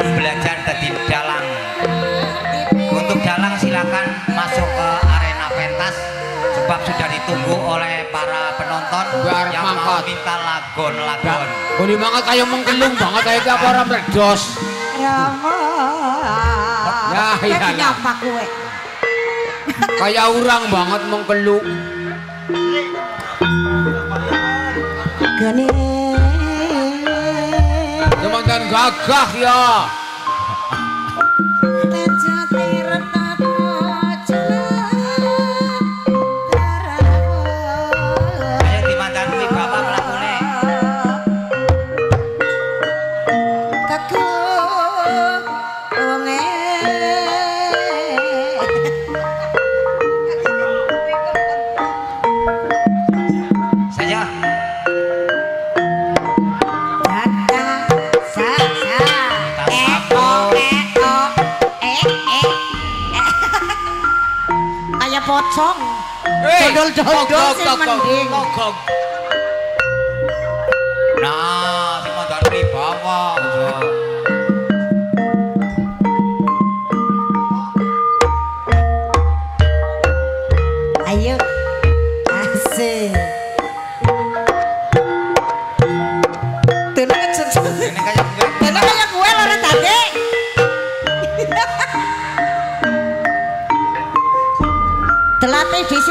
yang belajar dari dalang. Untuk dalang silakan masuk ke arena pentas sebab sudah ditunggu oleh para penonton Biar yang mau mangkat. minta lagon-lagon. Boleh banget kayak mengkelung banget kayak apa orang meledos. Rama. Ya, iyalah. nyapa kowe. Kayak orang banget mengkelung. Jangan kan gagah ya. dol dol dol dol dol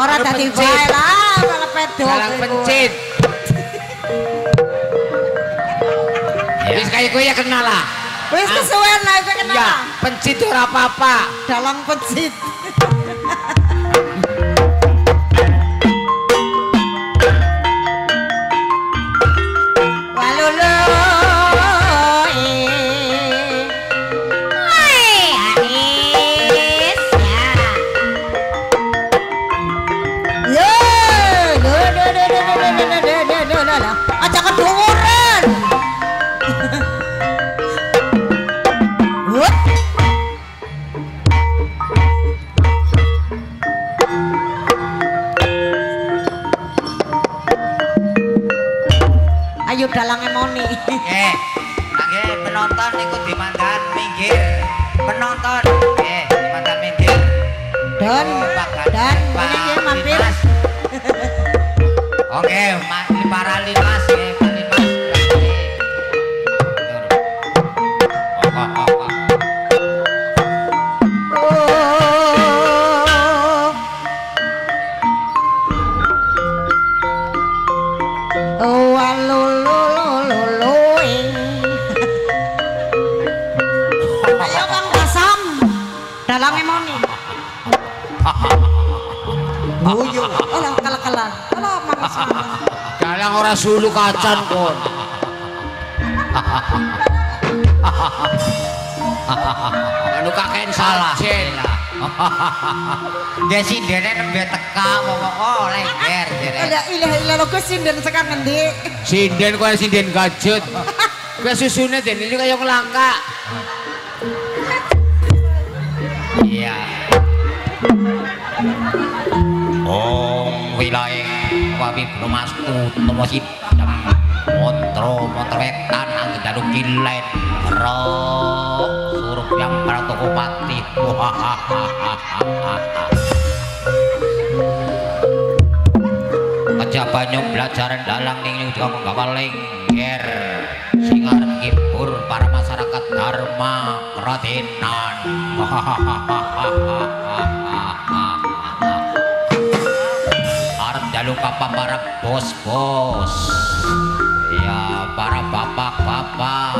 Ora dadi wae lah malah pedo. Galang pencit. Wis kayak gue ya kenal lah. Wis kesuwen lah iku kenal. Ya, pencit itu ora apa-apa. Dalang pencit. Kalang orang sulu kacan kon. Anu kakek salah. Dia sindene nembe teka oleh lengger jere. Ada ilah ilah lo kuwi sekarang nanti, ngendi? Sinden kau sinden gajut. Kau susunnya dene juga yang langka, Iya. Om wilayah wawi belum astu tumo sidem motro wetan angin jaduk kilen roh suruh yang para toko pati. Aja banyak belajar dalang ning juga nggak paling ger singar arep para masyarakat dharma kratinan bapak-bapak para bos-bos. Ya para bapak-bapak.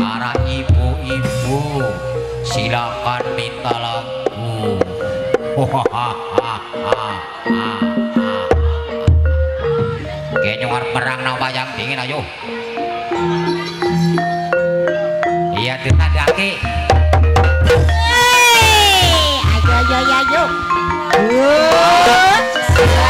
Para ibu-ibu. Silakan minta lagu. Kayaknya ngarep perang nama yang dingin ayo. Iya kita daki ayo ayo ayo. Whoa.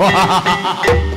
哇哈哈哈哈哈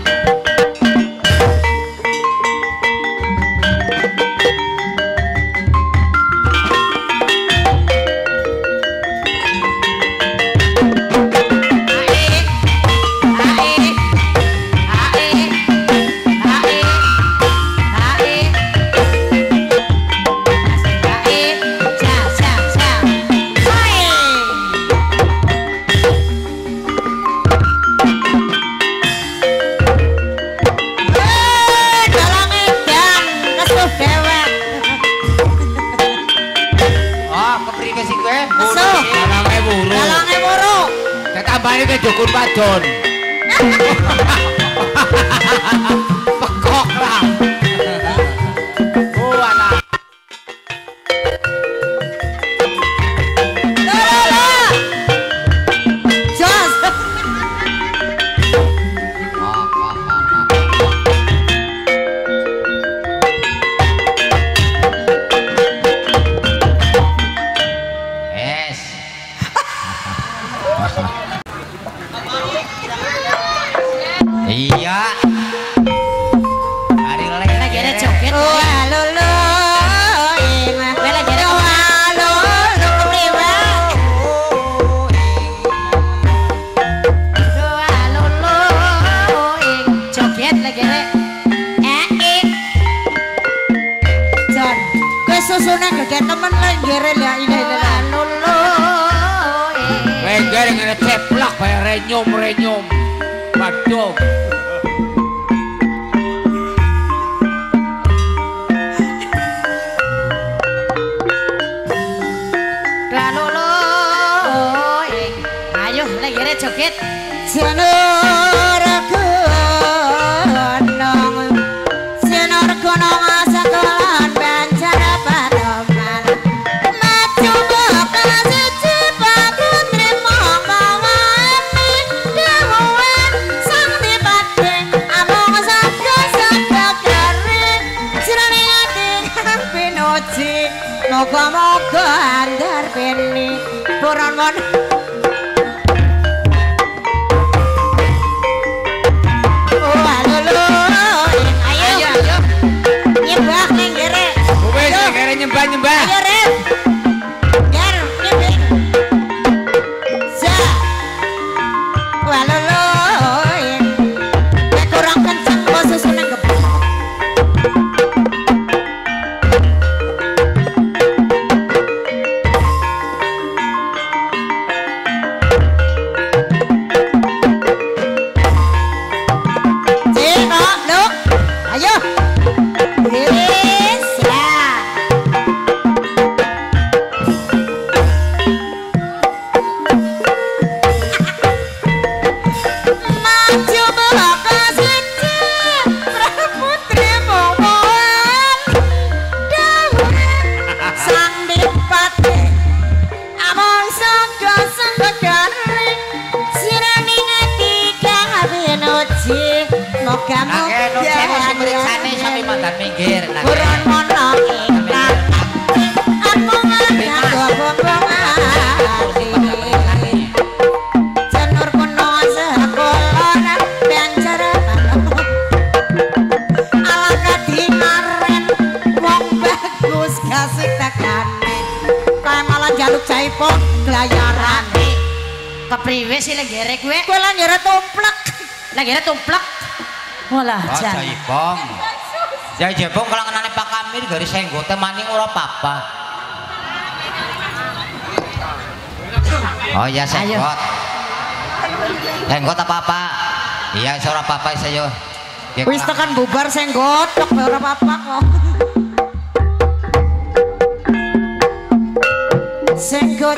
Oke temen lenjere lha ini lalu Lenjere ngene ceplak kaya renyum renyum. Waduh. Vamos. Kepriwe sih legere kowe? Kowe lah ngira tumplek Legere tumplek. Walah, Oh, jan. jaibong. Ya kalau kenane Pak Kamil dari senggote maning ora apa-apa. Oh iya senggot. Senggot apa-apa? Iya, iso ora apa-apa iso yo. Ya, Wis tekan bubar senggotok ora apa-apa kok Senggot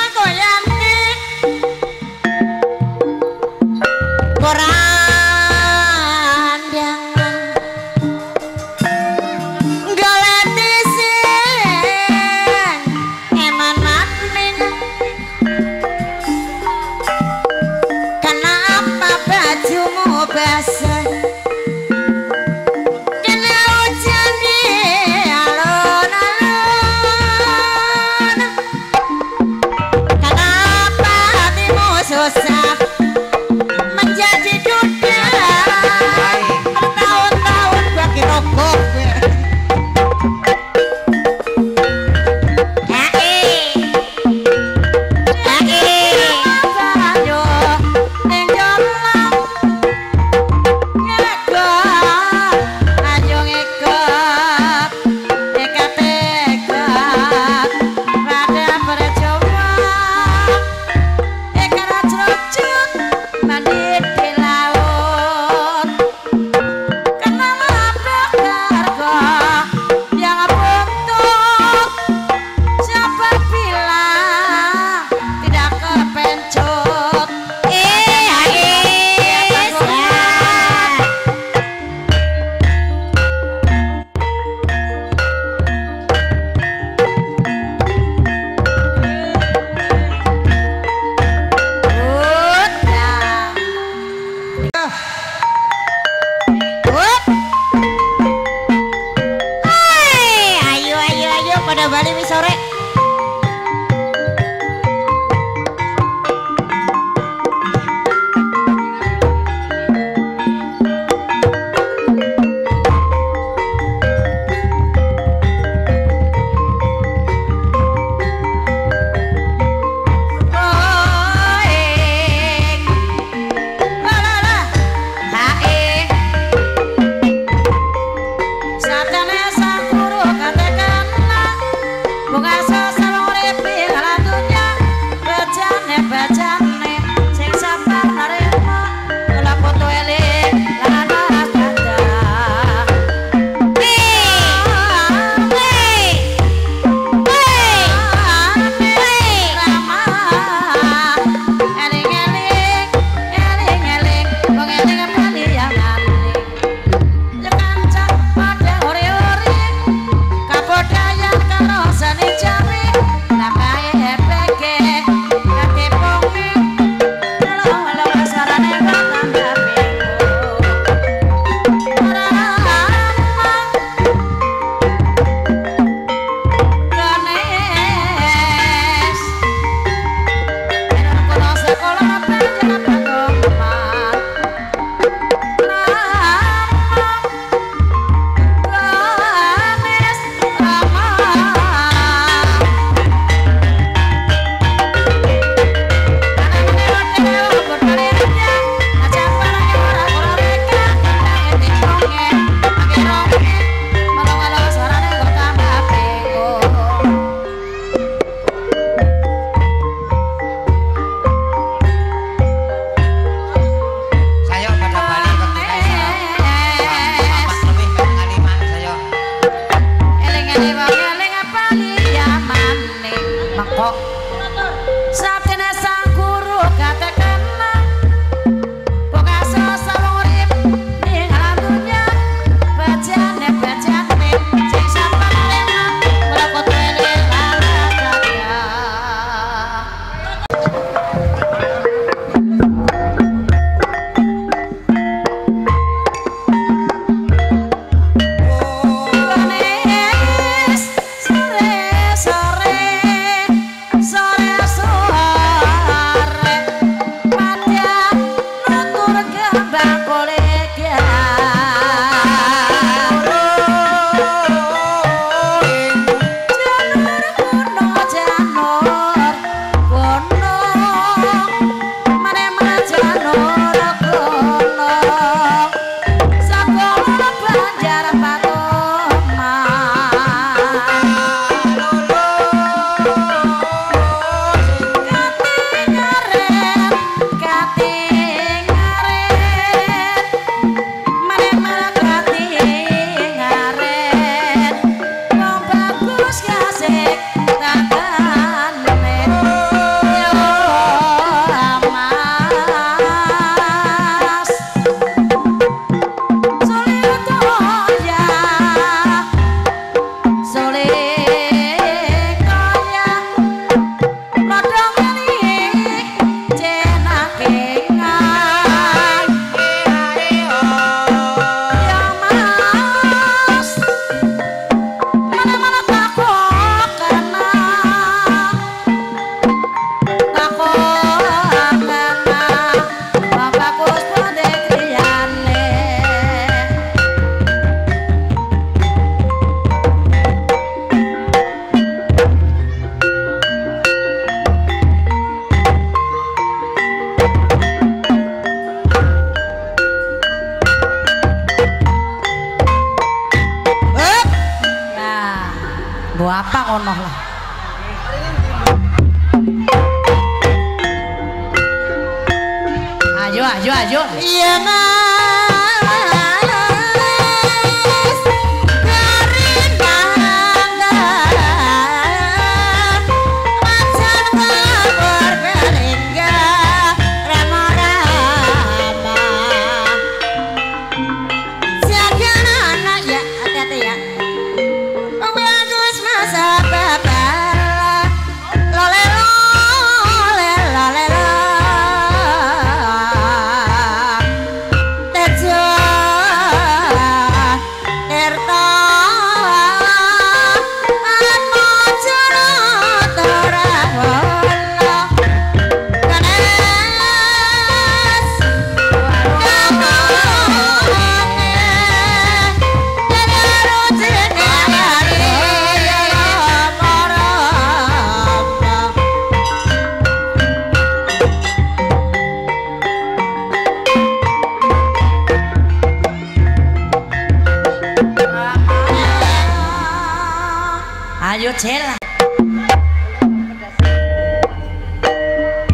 Ayo, Cel.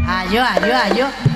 Ayo, ayo, ayo.